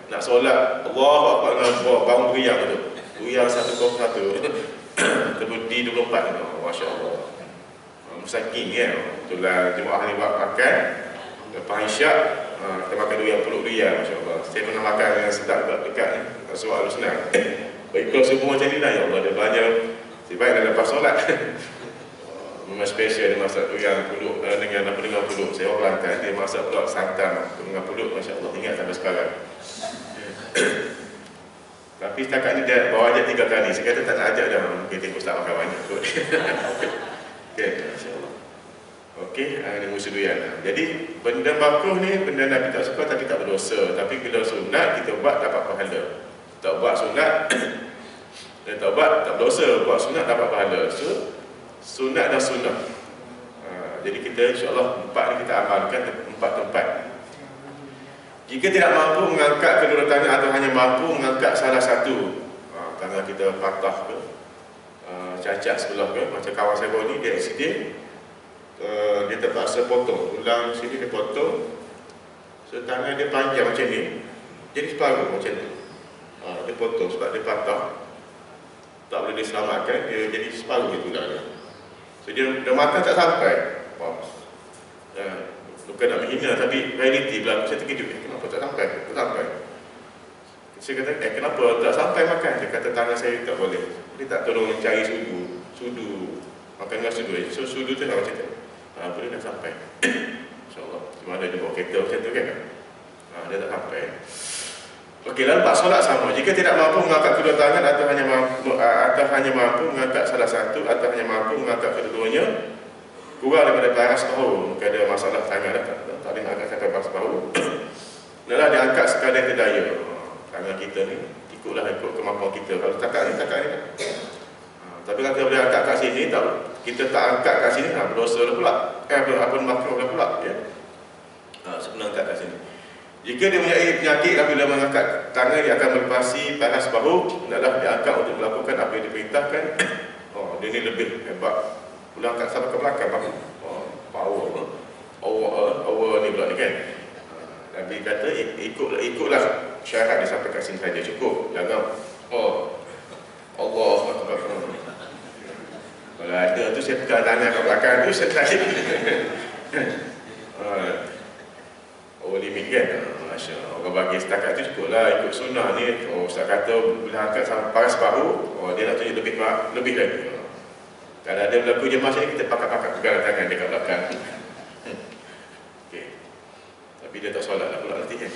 Nak solat Allah Akbar dengan bangun durian tu. Durian satu kau satu. Terbudi 24 tu. Masya Allah Musakin ya Itulah jemaah ni buat makan Lepas isyak ha, Kita makan durian peluk durian Masya Allah Saya pernah makan yang sedap dekat, dekat Rasulullah harus senang Baik kalau subuh macam ni lah Ya Allah Dia banyak Sebab baik dah lepas solat Memang special dia masak durian peluk uh, Dengan apa dengan peluk Saya orang Kelantan Dia masak peluk santan Dengan peluk Masya Allah Ingat sampai sekarang tapi setakat ni dia bawa ajak tiga kali. Saya kata tak nak ajak dah. Mungkin dia ustaz makan banyak kot. okay, insyaAllah. Okey, ha, ini musuh durian. Jadi benda bakuh ni benda Nabi tak suka tapi tak berdosa. Tapi bila sunat kita buat dapat pahala. Tak buat sunat dan tak buat tak berdosa. Buat sunat dapat pahala. So sunat dan sunat. Ha, jadi kita insya-Allah empat ni kita amalkan empat tempat. Jika tidak mampu mengangkat kedua tangan atau hanya mampu mengangkat salah satu ha, tangan kita patah ke uh, cacat sebelah ke macam kawan saya ni dia accident uh, dia terpaksa potong. Tulang sini dia potong so tangan dia panjang macam ni. Jadi separuh macam ni uh, dia potong sebab dia patah. Tak boleh diselamatkan dia jadi separuh dia tulang dia so dia, makan tak sampai. Wow. uh, bukan nak menghina tapi reality berlaku saya terkejut eh, kenapa tak sampai? Tak sampai. Saya kata eh kenapa tak sampai makan? Dia kata tangan saya tak boleh. Dia tak tolong cari sudu. Sudu. Makan dengan sudu. So sudu tu dah macam tu. Ha, boleh dah sampai. insyaAllah. Cuma ada dia bawa kereta macam tu kan? Ha, dia tak sampai Okey, lalu pak solat sama. Jika tidak mampu mengangkat kedua tangan atau hanya mampu atau hanya mampu mengangkat salah satu atau hanya mampu mengangkat kedua-duanya, kurang daripada paras bahu. Mungkin ada masalah tangan dah tak, tak boleh angkat sampai paras bahu. Adalah diangkat sekadar kedaya. Tangan kita ni ikutlah ikut kemampuan kita. Kalau takat ni, takat ni. Ha, tapi kalau kita boleh angkat kat sini, tak, kita tak angkat kat sini, ha, berdosa pula. Eh, apa, makro pula. Ya? Ha, sebenarnya angkat kat sini. Jika dia mempunyai penyakit apabila mengangkat tangan dia akan melepasi paras bahu adalah diangkat untuk melakukan apa yang diperintahkan. Oh, dia ni lebih hebat. Pula angkat sampai ke belakang bahu. Oh, power. Power, power ni pula ni kan. Nabi kata ikutlah ikutlah syarat disampaikan sini saja cukup. Jangan oh Allah Akbar. Kalau ada tu saya pegang tangan ke belakang tu saya tak Oh limit kan Masya Allah Orang bagi setakat tu cukup lah Ikut sunnah ni. Oh Ustaz kata Bila angkat sampai bahu Oh dia nak tunjuk lebih lebih lagi. Kalau ada berlaku jemaah sini Kita pakai-pakai pegang tangan dekat belakang. Okay. Tapi dia tak solat lah pula nanti kan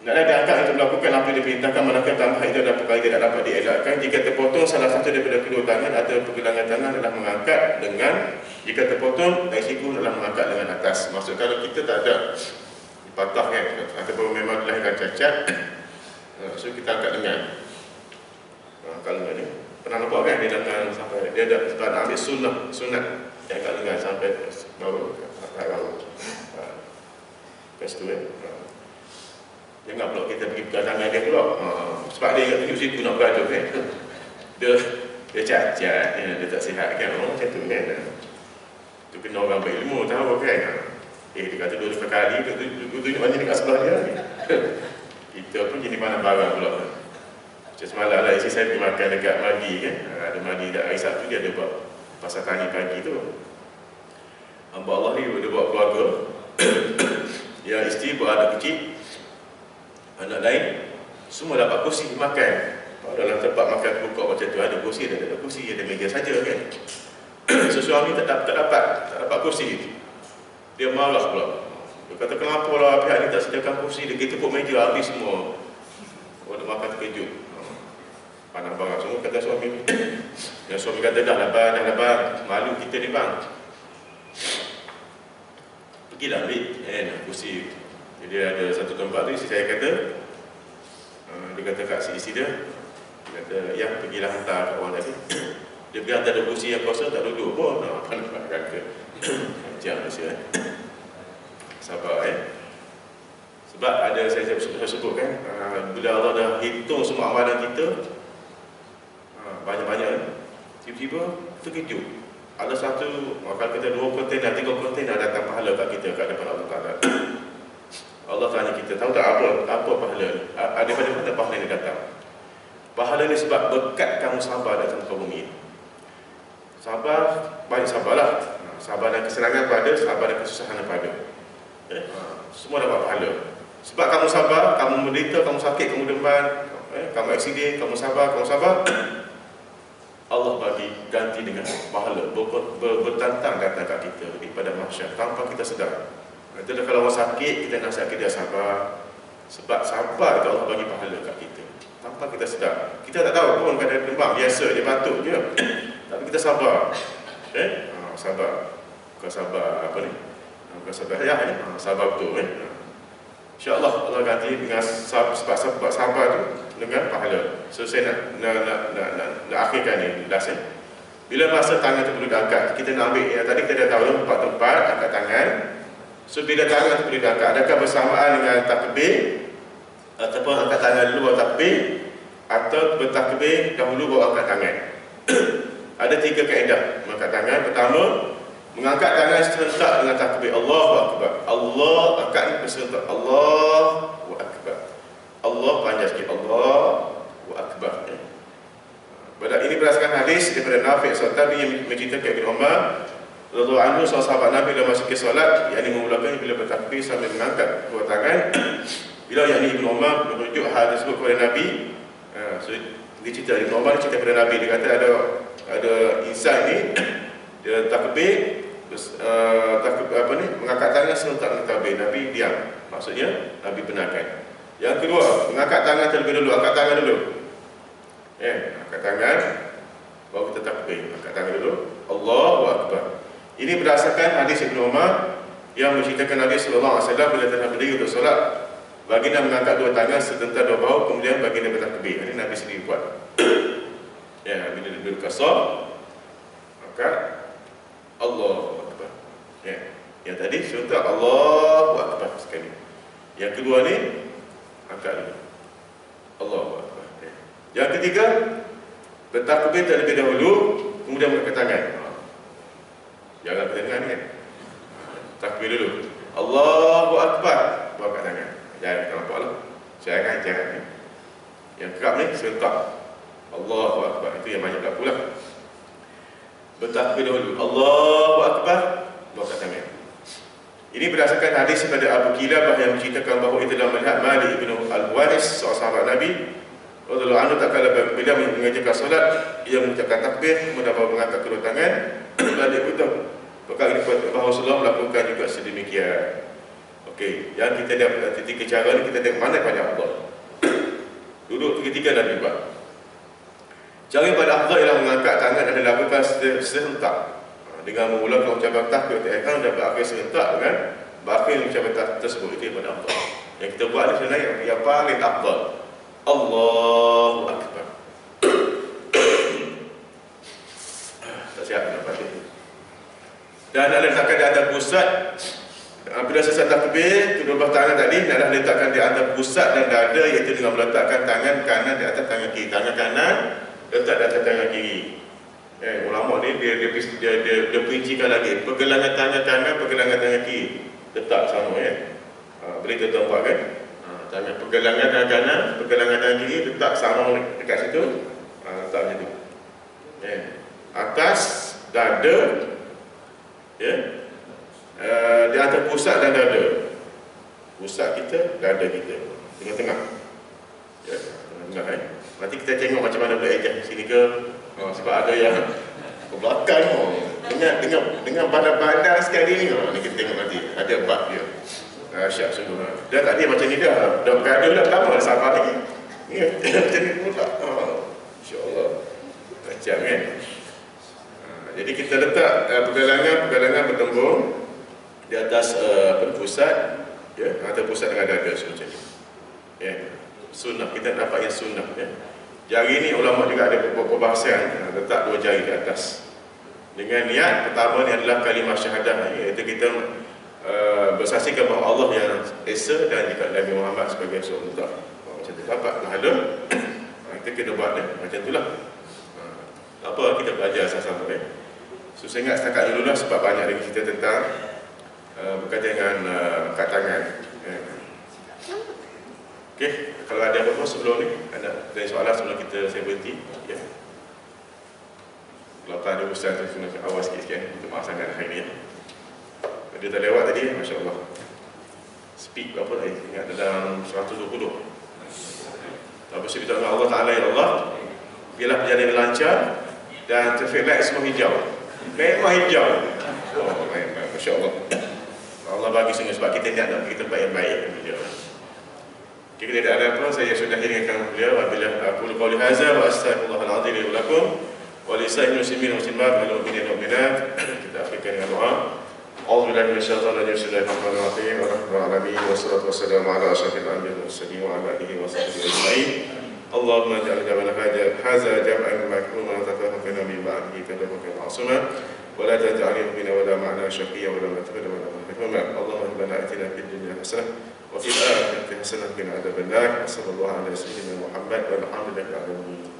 Naklah diangkat untuk melakukan apa yang diperintahkan Manakah tambah itu adalah perkara tidak dapat dielakkan. Jika terpotong salah satu daripada kedua tangan Atau pergelangan tangan adalah mengangkat dengan Jika terpotong dari siku adalah mengangkat dengan atas. Maksud kalau kita tak ada Dipatah kan Ataupun memang dilahirkan cacat So kita angkat dengan Kalau ni. Pernah nampak kan dia dengan sampai Dia ada sebab nak ambil sunnah Sunnah. Dia angkat dengan sampai Baru Baru Lepas tu kan Jangan pula kita pergi pegang tangan dia pula. Ha, sebab dia tunjuk situ nak bergaduh kan. Dia dia cacat, ya, dia tak sihat kan. Oh, macam tu kan. Tu kena orang berilmu tahu kan. Eh, dia kata dua kali, dia tunjuk mana dekat sebelah dia. Kita pun jenis mana barang pula. Macam semalam lah, isteri saya pergi makan dekat Madi kan. Ha, ada Madi dekat hari Sabtu, dia ada buat pasal tani pagi tu. Hamba Allah ni, dia buat keluarga. yang isteri berada kecil, anak lain semua dapat kursi makan. Dalam tempat makan buka macam tu ada kursi dan ada kursi ada meja saja kan. Sesuami tak, tak, tak dapat tak dapat kursi. Dia marah pula. Dia kata kenapa lah pihak ni tak sediakan kursi? Dia kita pun meja habis semua. Orang makan terkejut. Pandang barang semua kata suami. Yang suami kata dah lah bang dah lah bang malu kita ni bang. Pergilah ambil eh, kursi jadi ada satu tempat tu isteri saya kata uh, Dia kata kat si dia Dia kata, ya pergilah hantar kawan tadi. Dia pergi hantar ada kursi yang kosong tak duduk pun. Oh, Apa nak kata Macam masa eh? Sabar eh? Sebab ada saya, saya, saya sebut kan Bila Allah dah hitung semua amalan kita Banyak-banyak Tiba-tiba terkejut. Ada satu Maka kita dua kontainer, tiga kontainer datang pahala kat kita kat depan Allah Ta'ala Allah tanya kita, tahu tak apa apa pahala ni? Daripada mana pahala ni datang? Pahala ni sebab berkat kamu sabar datang ke bumi Sabar, banyak sabarlah Sabar dan kesenangan pada, sabar dan kesusahan pada eh? Semua dapat pahala Sebab kamu sabar, kamu menderita, kamu sakit, kamu demam eh? Kamu aksiden, kamu sabar, kamu sabar Allah bagi ganti dengan pahala ber, ber, Bertantang datang kat kita daripada masyarakat Tanpa kita sedar Itulah kalau orang sakit, kita nasihat dia sabar. Sebab sabar itu Allah bagi pahala kat kita. Tanpa kita sedar. Kita tak tahu pun kadang demam biasa, dia batuk je. Tapi kita sabar. Eh? Ha, sabar. Bukan sabar apa ni? Bukan sabar ya, ya. sabar betul kan. InsyaAllah Allah ganti dengan sebab sebab sabar tu dengan pahala. So saya nak nak nak nak, nak, nak akhirkan ni last eh. Bila masa tangan tu perlu diangkat, kita nak ambil yang tadi kita dah tahu empat tempat angkat tangan. So bila tangan tu perlu diangkat, adakah bersamaan dengan takbir ataupun angkat tangan dulu baru takbir atau bertakbir dahulu baru angkat tangan. Ada tiga kaedah mengangkat tangan. Pertama, mengangkat tangan serentak dengan takbir Allahu Akbar. Allah angkat serentak Allahu Akbar. Allah panjang sikit Allahu Akbar. Pada ini berdasarkan hadis daripada Nafi' Sultan yang menceritakan Ibn Umar Rasulullah anhu seorang sahabat Nabi dalam masuk ke solat yang ini memulakan bila bertakbir sambil mengangkat dua tangan bila yang ini Ibn Umar merujuk hal tersebut kepada Nabi. Uh, so, dia cerita Ibn Umar cerita kepada Nabi. Dia kata ada ada insan ni dia takbir terus, uh, takbir apa ni mengangkat tangan serentak dengan takbir. Nabi diam. Maksudnya Nabi benarkan. Yang kedua mengangkat tangan terlebih dulu. Angkat tangan dulu. Ya, angkat tangan baru kita takbir. Angkat tangan dulu. Allahu akbar. Ini berdasarkan hadis Ibnu Umar yang menceritakan Nabi sallallahu alaihi wasallam bila tengah berdiri untuk solat, baginda mengangkat dua tangan setentar dua bahu kemudian baginda bertakbir. Ini Nabi sendiri buat. ya, bila dia duduk kasar, maka Allahu akbar. Ya. Yang tadi sebentar Allahu akbar sekali. Yang kedua ni angkat dulu. Allahu akbar. Yang ketiga, bertakbir terlebih dahulu, kemudian mengangkat tangan. Jangan kita dengar ni kan. Takbir dulu. Allahu Akbar. Buat kat tangan. Jangan kita nampak lah. Jangan, jangan. Yang kerap ni, serentak. Allahu Akbar. Itu yang banyak berlaku lah. Bertakbir dahulu. Allahu Akbar. Buat kat tangan. Ini berdasarkan hadis daripada Abu Kilabah yang menceritakan bahawa itu dalam melihat Malik ibn Al-Waris, seorang sahabat Nabi, Rasulullah Anu tak kala bila mengajarkan solat Ia mengucapkan takbir Kemudian mengangkat kedua tangan Dan dia Maka ini bahawa Rasulullah melakukan juga sedemikian? Okey, yang kita ada tiga cara ni kita tengok mana banyak Allah. Duduk tiga-tiga dan juga Cara pada Allah ialah mengangkat tangan dan dilakukan serentak. Ha, Dengan memulakan ucapan takbir Ta'ala dan berakhir serentak dengan Berakhir ucapan takbir tersebut. Itu pada Allah Yang kita buat ni sebenarnya yang, paling afdal. Allahu Akbar Tak siap dapat itu Dan nak letakkan di atas pusat Bila selesai takbir Kedua belah tangan tadi Nak letakkan di atas pusat dan dada Iaitu dengan meletakkan tangan kanan di atas tangan kiri Tangan kanan letak di atas tangan kiri Eh, ulama ni dia dia, dia, dia, dia perincikan lagi pergelangan tangan kanan, pergelangan tangan kiri letak sama ya. Ha, boleh kita nampak kan? tangan pergelangan tangan kanan, pergelangan tangan kiri letak sama dekat situ. Ha, letak macam tu. Ya. Atas dada ya. Uh, di atas pusat dan dada. Pusat kita, dada kita. Tengah-tengah. Ya, tengah-tengah eh. Nanti kita tengok macam mana boleh ejak sini ke. Oh, sebab ada yang ke belakang oh. Dengan dengan dengan badan-badan sekali ni. Oh, ni kita tengok nanti. Ada bab dia. Asyik sungguh. Dia tak dia macam ni dah. Dah berada dah lama dah sabar lagi. Ya, macam ni pula. Oh, InsyaAllah. Macam kan. Jadi kita letak uh, pergelangan-pergelangan bertembung di atas uh, pusat. Ya, atau pusat dengan dada macam ni. Ya. Sunnah. Kita dapat yang sunnah. Ya. Jari ni ulama juga ada beberapa bahasan. Uh, letak dua jari di atas. Dengan niat pertama ni adalah kalimah syahadah. Iaitu kita Uh, bersaksikan bahawa Allah yang Esa dan juga Nabi Muhammad sebagai seorang oh, macam tu dapat pahala kita kena buat ni macam itulah uh, apa kita belajar sama-sama ni so saya ingat setakat dulu lah sebab banyak lagi cerita tentang uh, berkaitan dengan uh, kat tangan. Yeah. ok kalau ada apa-apa sebelum ni ada dari soalan sebelum kita saya berhenti. Yeah. kalau tak ada ustaz tu awal sikit-sikit untuk melaksanakan hari ni. Dia tak lewat tadi, Masya Allah Speed berapa tadi? Ingat dalam 120 Tapi dengan Allah Ta'ala Ya Allah Biarlah perjalanan lancar Dan light semua hijau Memang hijau oh, Masya Allah Allah bagi sungguh sebab kita niat nak pergi tempat yang baik Jika tidak ada apa, saya sudah ingatkan beliau Apabila aku lupa oleh hazah Wa astagfirullahaladzim Wa lisa'in muslimin muslimat Wa lupa Kita akhir akhirkan dengan doa. أعوذ بالله من الشيطان الرجيم بسم الله الرحمن الرحيم الحمد لله العالمين والصلاة والسلام على أشرف الأنبياء والمرسلين وعلى آله وصحبه أجمعين اللهم اجعل جمعنا هذا هذا جمعا مرحوما وتفرقنا من بعده تفرقا معصوما ولا تجعل بنا ولا معنا شقيا ولا متفرا ولا محروما اللهم ربنا آتنا في الدنيا حسنة وفي الآخرة حسنة وقنا عذاب النار. وصلى الله على سيدنا محمد والحمد لله رب العالمين.